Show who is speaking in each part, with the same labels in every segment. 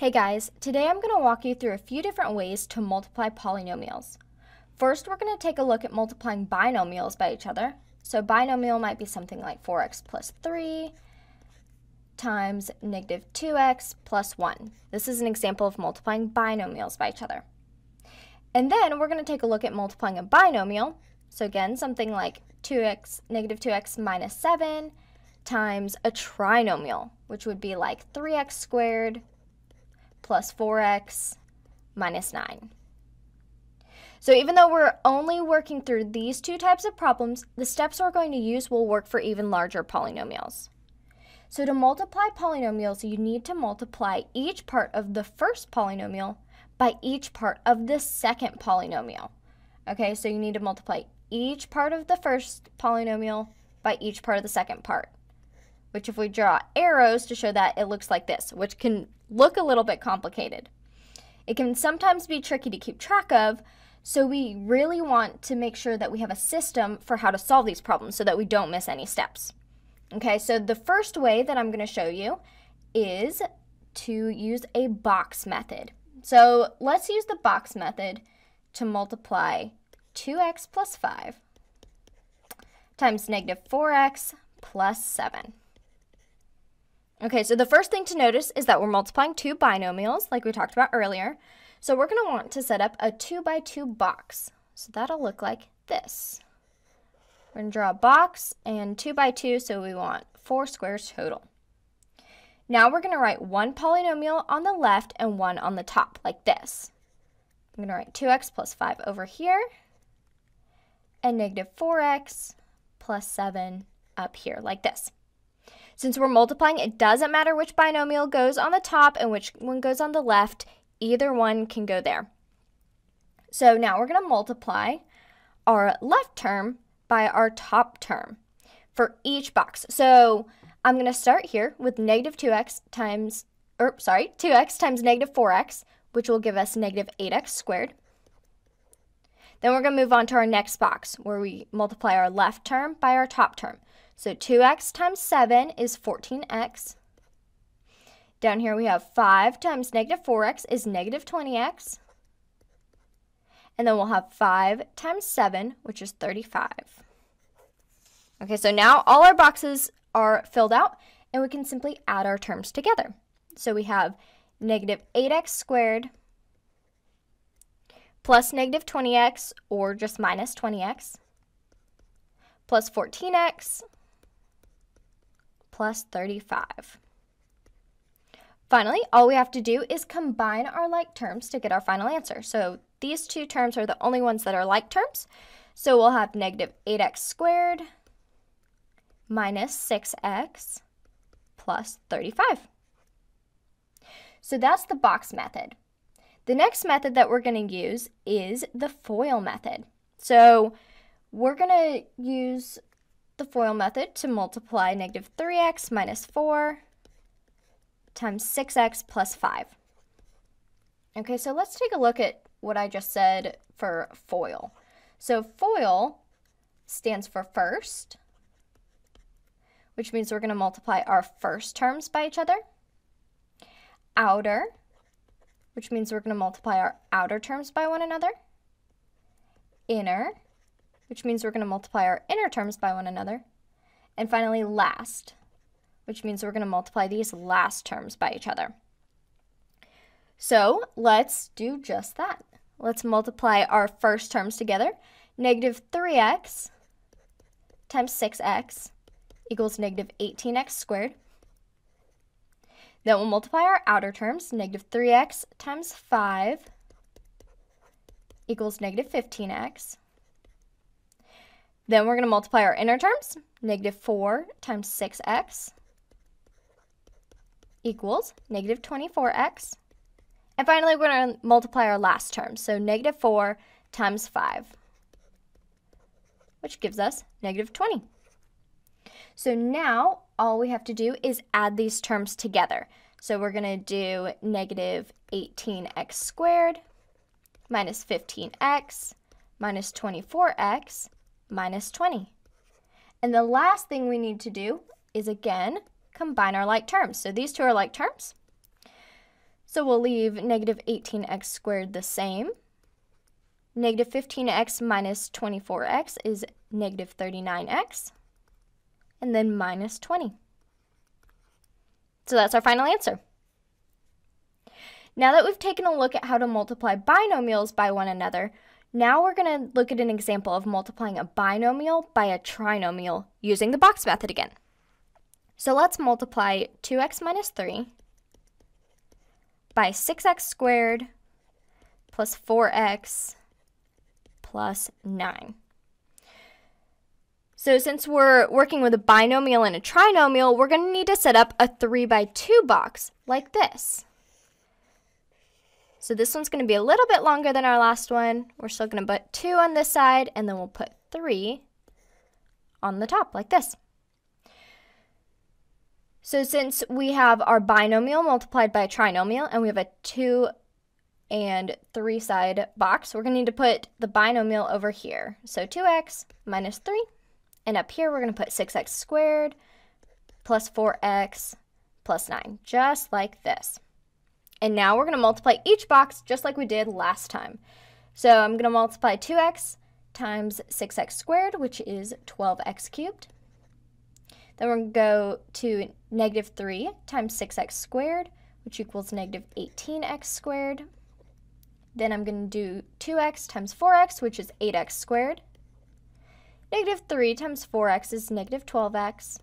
Speaker 1: Hey guys, today I'm going to walk you through a few different ways to multiply polynomials. First, we're going to take a look at multiplying binomials by each other. So binomial might be something like 4x plus 3 times negative 2x plus 1. This is an example of multiplying binomials by each other. And then we're going to take a look at multiplying a binomial. So again, something like 2x, negative 2x minus 7 times a trinomial, which would be like 3x squared plus 4x minus 9. So even though we're only working through these two types of problems, the steps we're going to use will work for even larger polynomials. So to multiply polynomials, you need to multiply each part of the first polynomial by each part of the second polynomial. Okay, so you need to multiply each part of the first polynomial by each part of the second part. Which if we draw arrows to show that, it looks like this, which can look a little bit complicated. It can sometimes be tricky to keep track of, so we really want to make sure that we have a system for how to solve these problems so that we don't miss any steps. Okay, so the first way that I'm going to show you is to use a box method. So let's use the box method to multiply 2x plus 5 times negative 4x plus 7. Okay, so the first thing to notice is that we're multiplying two binomials like we talked about earlier. So we're going to want to set up a 2 by 2 box. So that'll look like this. We're going to draw a box and 2 by 2, so we want 4 squares total. Now we're going to write one polynomial on the left and one on the top, like this. I'm going to write 2x plus 5 over here, and negative 4x plus 7 up here, like this. Since we're multiplying, it doesn't matter which binomial goes on the top and which one goes on the left. Either one can go there. So now we're going to multiply our left term by our top term for each box. So I'm going to start here with negative 2x times, or sorry, 2x times negative 4x, which will give us negative 8x squared. Then we're going to move on to our next box where we multiply our left term by our top term. So 2x times 7 is 14x. Down here we have 5 times negative 4x is negative 20x. And then we'll have 5 times 7, which is 35. Okay, so now all our boxes are filled out, and we can simply add our terms together. So we have negative 8x squared plus negative 20x, or just minus 20x, plus 14x, plus 35. Finally, all we have to do is combine our like terms to get our final answer. So these two terms are the only ones that are like terms. So we'll have negative 8x squared minus 6x plus 35. So that's the box method. The next method that we're going to use is the FOIL method. So we're going to use the FOIL method to multiply negative 3x minus 4 times 6x plus 5. Okay, so let's take a look at what I just said for FOIL. So FOIL stands for first, which means we're going to multiply our first terms by each other. Outer, which means we're going to multiply our outer terms by one another. Inner, which means we're going to multiply our inner terms by one another. And finally, last, which means we're going to multiply these last terms by each other. So let's do just that. Let's multiply our first terms together. Negative 3x times 6x equals negative 18x squared. Then we'll multiply our outer terms. Negative 3x times 5 equals negative 15x. Then we're going to multiply our inner terms. Negative 4 times 6x equals negative 24x. And finally, we're going to multiply our last term. So negative 4 times 5, which gives us negative 20. So now all we have to do is add these terms together. So we're going to do negative 18x squared minus 15x minus 24x minus 20. And the last thing we need to do is again combine our like terms. So these two are like terms. So we'll leave negative 18x squared the same. Negative 15x minus 24x is negative 39x. And then minus 20. So that's our final answer. Now that we've taken a look at how to multiply binomials by one another, now we're going to look at an example of multiplying a binomial by a trinomial using the box method again. So let's multiply 2x minus 3 by 6x squared plus 4x plus 9. So since we're working with a binomial and a trinomial, we're going to need to set up a 3 by 2 box like this. So this one's going to be a little bit longer than our last one. We're still going to put 2 on this side, and then we'll put 3 on the top like this. So since we have our binomial multiplied by a trinomial, and we have a 2 and 3 side box, we're going to need to put the binomial over here. So 2x minus 3, and up here we're going to put 6x squared plus 4x plus 9, just like this. And now we're going to multiply each box just like we did last time. So I'm going to multiply 2x times 6x squared, which is 12x cubed. Then we're going to go to negative 3 times 6x squared, which equals negative 18x squared. Then I'm going to do 2x times 4x, which is 8x squared. Negative 3 times 4x is negative 12x.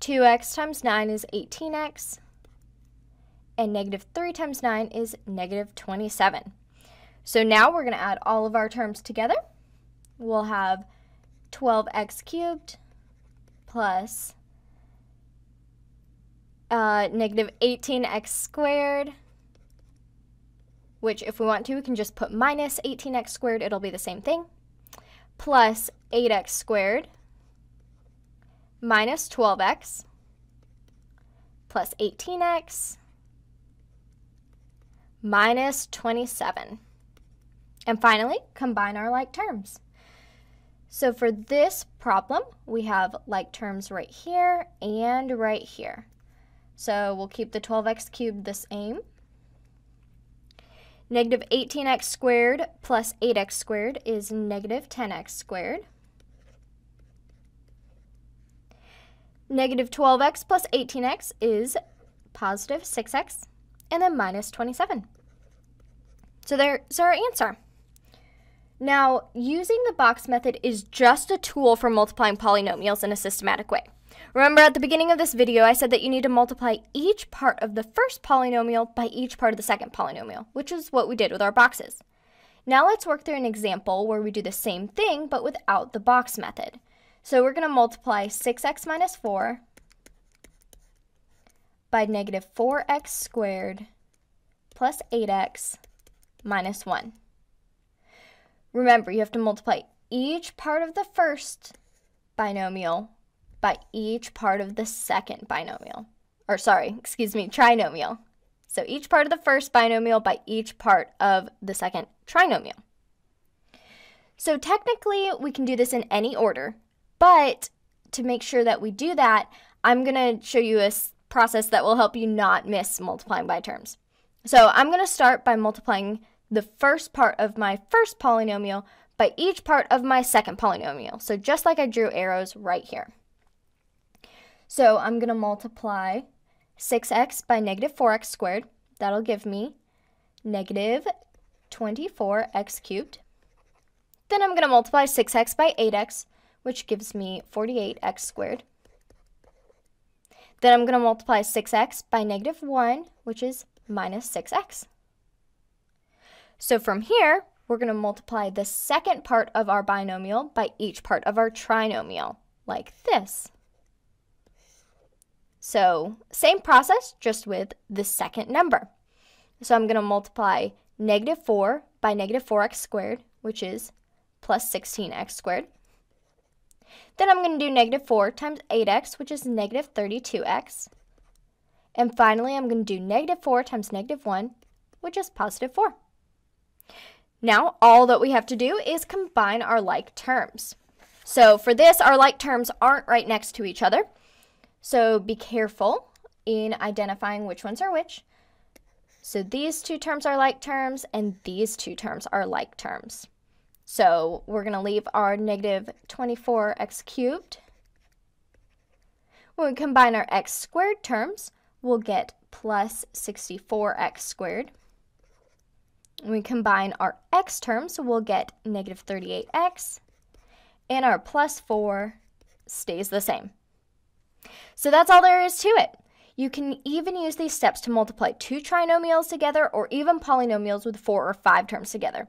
Speaker 1: 2x times 9 is 18x and negative 3 times 9 is negative 27. So now we're going to add all of our terms together. We'll have 12x cubed plus uh, negative 18x squared, which if we want to, we can just put minus 18x squared, it'll be the same thing, plus 8x squared minus 12x plus 18x minus 27. And finally, combine our like terms. So for this problem, we have like terms right here and right here. So we'll keep the 12x cubed the same. Negative 18x squared plus 8x squared is negative 10x squared. Negative 12x plus 18x is positive 6x and then minus 27. So there's our answer. Now, using the box method is just a tool for multiplying polynomials in a systematic way. Remember at the beginning of this video, I said that you need to multiply each part of the first polynomial by each part of the second polynomial, which is what we did with our boxes. Now let's work through an example where we do the same thing, but without the box method. So we're going to multiply 6x minus 4 by negative 4x squared plus 8x minus 1. Remember, you have to multiply each part of the first binomial by each part of the second binomial. Or sorry, excuse me, trinomial. So each part of the first binomial by each part of the second trinomial. So technically, we can do this in any order, but to make sure that we do that, I'm going to show you a process that will help you not miss multiplying by terms. So I'm going to start by multiplying the first part of my first polynomial by each part of my second polynomial. So just like I drew arrows right here. So I'm going to multiply 6x by negative 4x squared. That'll give me negative 24x cubed. Then I'm going to multiply 6x by 8x, which gives me 48x squared. Then I'm going to multiply 6x by negative 1, which is minus 6x. So from here, we're going to multiply the second part of our binomial by each part of our trinomial, like this. So same process, just with the second number. So I'm going to multiply negative 4 by negative 4x squared, which is plus 16x squared. Then I'm going to do negative 4 times 8x, which is negative 32x. And finally, I'm going to do negative 4 times negative 1, which is positive 4. Now, all that we have to do is combine our like terms. So for this, our like terms aren't right next to each other. So be careful in identifying which ones are which. So these two terms are like terms, and these two terms are like terms. So we're going to leave our negative 24x cubed. When we combine our x squared terms, we'll get plus 64x squared. When we combine our x terms, we'll get negative 38x. And our plus 4 stays the same. So that's all there is to it. You can even use these steps to multiply two trinomials together or even polynomials with four or five terms together.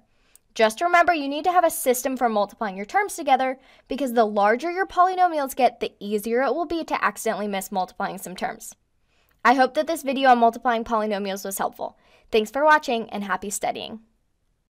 Speaker 1: Just remember you need to have a system for multiplying your terms together because the larger your polynomials get, the easier it will be to accidentally miss multiplying some terms. I hope that this video on multiplying polynomials was helpful. Thanks for watching and happy studying.